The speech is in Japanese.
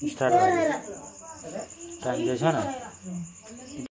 start time చేసానా